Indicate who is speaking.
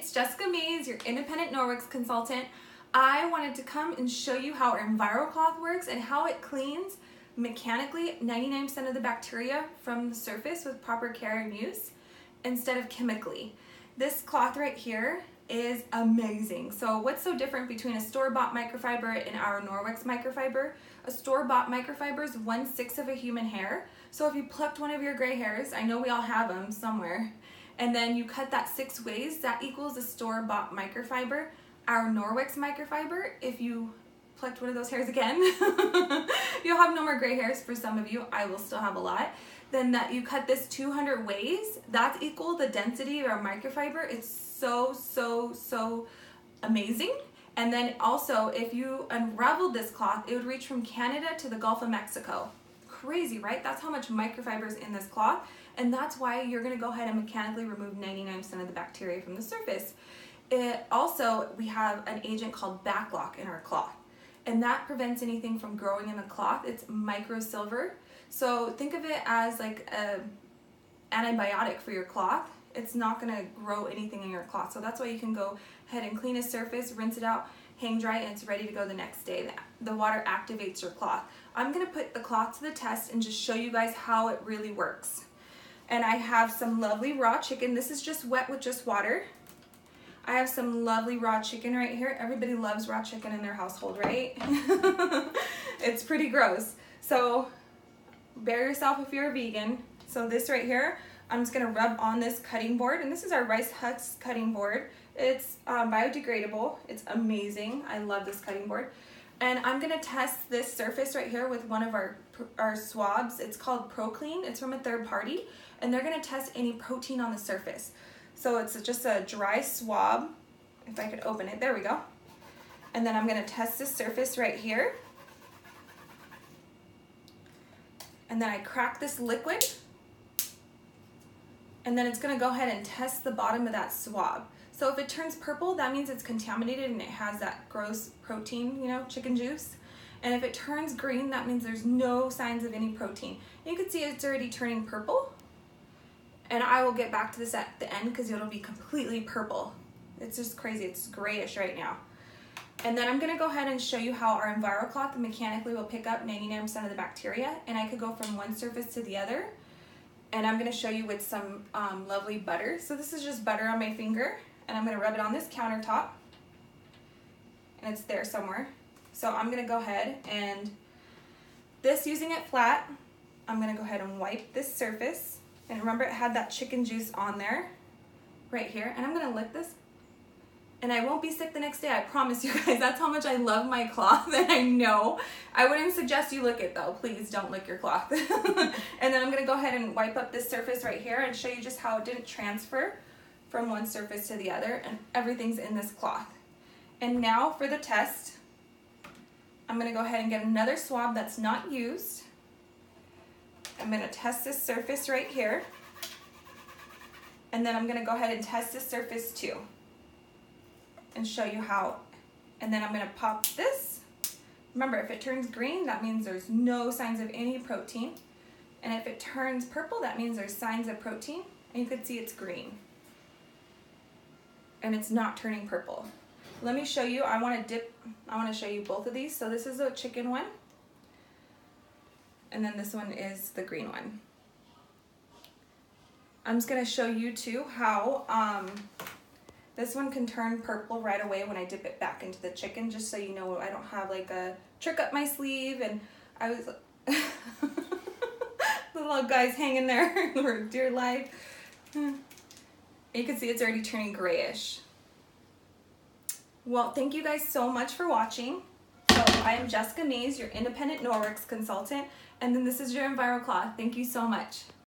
Speaker 1: it's Jessica Mays, your independent Norwex consultant. I wanted to come and show you how our EnviroCloth works and how it cleans mechanically 99% of the bacteria from the surface with proper care and use instead of chemically. This cloth right here is amazing. So what's so different between a store-bought microfiber and our Norwex microfiber? A store-bought microfiber is one-sixth of a human hair. So if you plucked one of your gray hairs, I know we all have them somewhere, and then you cut that six ways, that equals a store-bought microfiber. Our Norwex microfiber, if you plucked one of those hairs again, you'll have no more gray hairs for some of you. I will still have a lot. Then that you cut this 200 ways, that's equal the density of our microfiber. It's so, so, so amazing. And then also, if you unraveled this cloth, it would reach from Canada to the Gulf of Mexico. Crazy, right? That's how much microfiber is in this cloth. And that's why you're gonna go ahead and mechanically remove 99% of the bacteria from the surface. It also, we have an agent called BacLock in our cloth. And that prevents anything from growing in the cloth. It's microsilver. So think of it as like a antibiotic for your cloth. It's not gonna grow anything in your cloth. So that's why you can go ahead and clean a surface, rinse it out, hang dry, and it's ready to go the next day. The water activates your cloth. I'm gonna put the cloth to the test and just show you guys how it really works and I have some lovely raw chicken. This is just wet with just water. I have some lovely raw chicken right here. Everybody loves raw chicken in their household, right? it's pretty gross. So bear yourself if you're a vegan. So this right here, I'm just gonna rub on this cutting board, and this is our rice husk cutting board. It's um, biodegradable. It's amazing. I love this cutting board. And I'm gonna test this surface right here with one of our, our swabs. It's called ProClean. It's from a third party and they're gonna test any protein on the surface. So it's just a dry swab. If I could open it, there we go. And then I'm gonna test this surface right here. And then I crack this liquid. And then it's gonna go ahead and test the bottom of that swab. So if it turns purple, that means it's contaminated and it has that gross protein, you know, chicken juice. And if it turns green, that means there's no signs of any protein. You can see it's already turning purple and I will get back to this at the end because it'll be completely purple. It's just crazy. It's grayish right now. And then I'm going to go ahead and show you how our EnviroCloth mechanically will pick up 99% of the bacteria. And I could go from one surface to the other. And I'm going to show you with some um, lovely butter. So this is just butter on my finger. And I'm going to rub it on this countertop. And it's there somewhere. So I'm going to go ahead and this using it flat, I'm going to go ahead and wipe this surface. And remember it had that chicken juice on there, right here. And I'm gonna lick this and I won't be sick the next day. I promise you guys. That's how much I love my cloth and I know. I wouldn't suggest you lick it though. Please don't lick your cloth. and then I'm gonna go ahead and wipe up this surface right here and show you just how it didn't transfer from one surface to the other and everything's in this cloth. And now for the test, I'm gonna go ahead and get another swab that's not used I'm gonna test this surface right here. And then I'm gonna go ahead and test this surface too. And show you how. And then I'm gonna pop this. Remember, if it turns green, that means there's no signs of any protein. And if it turns purple, that means there's signs of protein. And you can see it's green. And it's not turning purple. Let me show you, I wanna dip, I wanna show you both of these. So this is a chicken one and then this one is the green one. I'm just gonna show you too how um, this one can turn purple right away when I dip it back into the chicken, just so you know I don't have like a trick up my sleeve and I was, the little guy's hanging there for dear life. You can see it's already turning grayish. Well, thank you guys so much for watching. So I am Jessica Mays, your independent Norwex consultant, and then this is your EnviroCloth. Thank you so much.